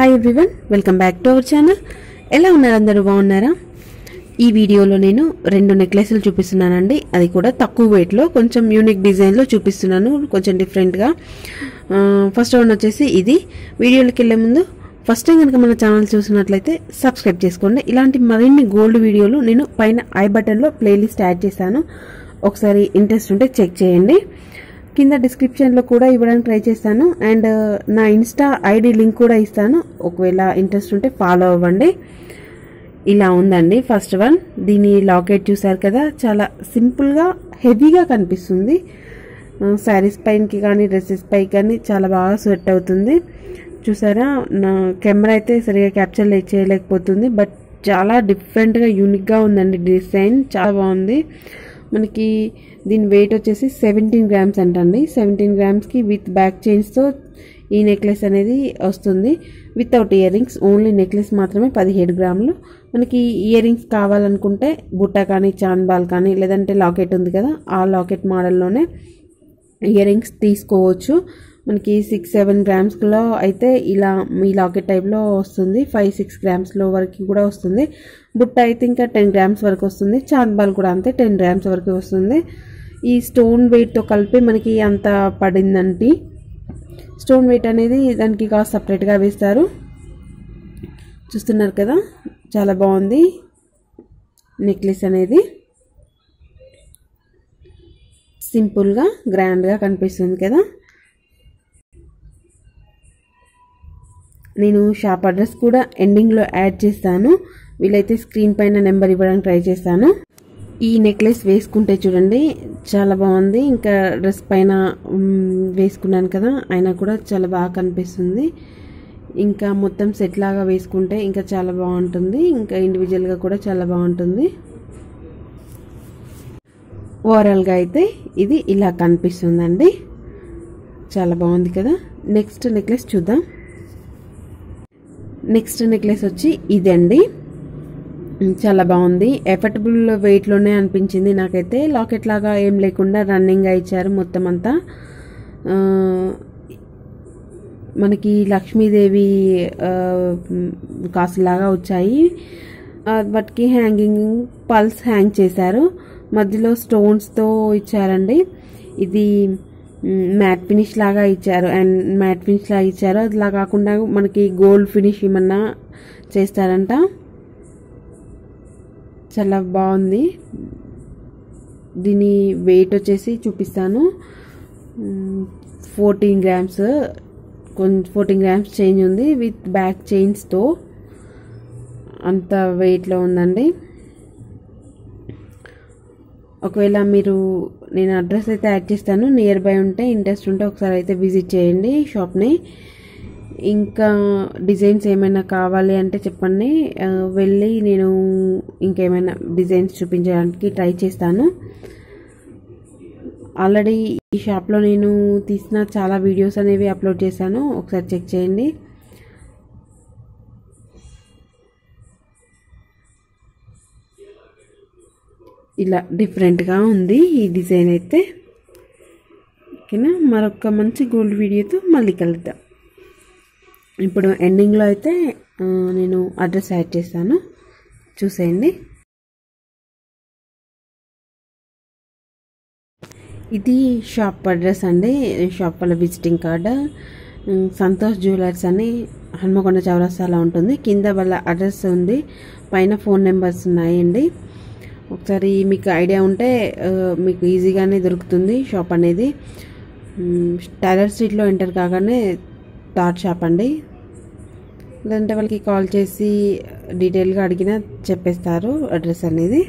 Hi everyone welcome back to our channel ఎలా ఉన్నారు అందరూ? బాగున్నారా? ఈ వీడియోలో నేను రెండు నెక్లెస్లు చూపిస్తున్నానండి. అది కూడా తక్కువ వెయిట్లో కొంచెం యూనిక్ డిజైన్లో చూపిస్తున్నాను. కొంచెం డిఫరెంట్గా ఫస్ట్ వన్ వచ్చేసి ఇది. వీడియోలోకి వెళ్ళే ముందు ఫస్ట్ టైం కనుక మన ఛానల్ చూసినట్లయితే సబ్స్క్రైబ్ చేసుకోండి. ఇలాంటి మరిన్ని గోల్డ్ వీడియోలు నేను పైన ఐ బటన్లో ప్లేలిస్ట్ యాడ్ చేశాను. ఒకసారి ఇంట్రెస్ట్ ఉంటే చెక్ చేయండి. కింద డిస్క్రిప్షన్లో కూడా ఇవ్వడానికి ట్రై చేస్తాను. అండ్ uh, నా ఇన్స్టా ఐడి లింక్ కూడా ఇస్తాను. ఒకవేళ ఇంట్రెస్ట్ ఉంటే ఫాలో అవ్వండి. ఇలా ఉందండి ఫస్ట్ వన్ దీని లాకెట్ చూసారు కదా చాలా సింపుల్గా హెవీగా కనిపిస్తుంది. శారీస్ పైనకి కానీ డ్రెస్సెస్ పై కానీ చాలా బాగా సెట్ అవుతుంది. చూసారా నా కెమెరా అయితే సరిగా క్యాప్చర్ చేయలేకపోతుంది. బట్ చాలా డిఫరెంట్గా యూనిక్గా ఉందండి డిజైన్ చాలా బాగుంది. మనకి దీని వెయిట్ వచ్చేసి సెవెంటీన్ గ్రామ్స్ అంటండి. సెవెంటీన్ గ్రామ్స్కి విత్ బ్యాక్ చైన్స్తో ఈ నెక్లెస్ అనేది వస్తుంది. Without ear rings only necklace మాత్రమే పదిహేడు గ్రాములు. మనకి ఇయర్ రింగ్స్ కావాలనుకుంటే బుట్ట కానీ చాన్ బాల్ కానీ లేదంటే లాకెట్ ఉంది కదా ఆ లాకెట్ మోడల్లోనే ఇయర్ రింగ్స్ తీసుకోవచ్చు. మనకి సిక్స్ సెవెన్ గ్రామ్స్లో అయితే ఇలా ఈ లాకెట్ టైప్లో వస్తుంది. ఫైవ్ సిక్స్ గ్రామ్స్లో వరకు కూడా వస్తుంది. బుట్ట అయితే ఇంకా టెన్ గ్రామ్స్ వరకు వస్తుంది. చాన్ బాల్ కూడా అంతే టెన్ గ్రామ్స్ వరకు వస్తుంది. ఈ స్టోన్ వెయిట్తో కలిపి మనకి అంత పడిందండి. స్టోన్ వెయిట్ అనేది దానికి కాస్ట్ సపరేట్గా వేస్తారు. చూస్తున్నారు కదా? చాలా బాగుంది. నెక్లెస్ అనేది. సింపుల్గా గ్రాండ్గా కనిపిస్తుంది కదా? నేను షాప్ అడ్రస్ కూడా ఎండింగ్లో యాడ్ చేస్తాను. వీలైతే స్క్రీన్ పైన నెంబర్ ఇవ్వడానికి ట్రై చేస్తాను. ఈ నెక్లెస్ వేసుకుంటే చూడండి చాలా బాగుంది. ఇంకా డ్రెస్ పైన వేసుకున్నాను కదా అయినా కూడా చాలా బాగా కనిపిస్తుంది. ఇంకా మొత్తం సెట్ లాగా వేసుకుంటే ఇంకా చాలా బాగుంటుంది. ఇంకా ఇండివిజువల్గా కూడా చాలా బాగుంటుంది. ఓవరాల్గా అయితే ఇది ఇలా కనిపిస్తుందండి. చాలా బాగుంది కదా. నెక్స్ట్ నెక్లెస్ చూద్దాం. నెక్స్ట్ నెక్లెస్ వచ్చి ఇదండి. చాలా బాగుంది. ఎఫర్టబుల్ వెయిట్లోనే అనిపించింది నాకైతే. లాకెట్ లాగా ఏం లేకుండా రన్నింగ్గా ఇచ్చారు మొత్తం అంతా. మనకి లక్ష్మీదేవి కాసులాగా వచ్చాయి. వాటికి హ్యాంగింగ్ పల్స్ హ్యాంగ్ చేశారు. మధ్యలో స్టోన్స్తో ఇచ్చారండి. ఇది మ్యాట్ ఫినిష్ లాగా ఇచ్చారు. అండ్ మ్యాట్ ఫినిష్ లాగా ఇచ్చారు. అదిలా కాకుండా మనకి గోల్డ్ ఫినిష్ ఏమన్నా చేస్తారంట? చాలా బాగుంది. దీని వెయిట్ వచ్చేసి చూపిస్తాను. Fourteen grams. కొంచెం ఫోర్టీన్ గ్రామ్స్ చేంజ్ ఉంది విత్ బ్యాక్ చైన్స్తో. అంత వెయిట్లో ఉందండి. ఒకవేళ మీరు నేను అడ్రస్ అయితే యాడ్ చేస్తాను. నియర్ బై ఉంటే ఇంట్రెస్ట్ ఉంటే ఒకసారి అయితే విజిట్ చేయండి షాప్ని ఇంకా డిజైన్స్ ఏమైనా కావాలి అంటే చెప్పండి. వెళ్ళి నేను ఇంకేమైనా డిజైన్స్ చూపించడానికి ట్రై చేస్తాను. ఆల్రెడీ ఈ షాప్లో నేను తీసిన చాలా వీడియోస్ అనేవి అప్లోడ్ చేశాను. ఒకసారి చెక్ చేయండి. ఇలా డిఫరెంట్గా ఉంది ఈ డిజైన్ అయితే. ఓకేనా? మరొక మంచి గోల్డ్ వీడియోతో మళ్ళీ కలుద్దాం. ఇప్పుడు ఎండింగ్లో అయితే నేను అడ్రస్ యాడ్ చేస్తాను. చూసేయండి. ఇది షాప్ అడ్రస్ అండి. షాప్ వాళ్ళ విజిటింగ్ కార్డు సంతోష్ జ్యువెలర్స్ అని హన్మకొండ చౌరస్తాలో ఉంటుంది. కింద వాళ్ళ అడ్రస్ ఉంది. పైన ఫోన్ నెంబర్స్ ఉన్నాయండి. ఒకసారి మీకు ఐడియా ఉంటే మీకు ఈజీగానే దొరుకుతుంది షాప్ అనేది. టైలర్ స్ట్రీట్లో ఎంటర్ కాగానే థాట్ షాప్ అండి. లేదంటే వాళ్ళకి కాల్ చేసి డీటెయిల్గా అడిగినా చెప్పేస్తారు అడ్రస్ అనేది.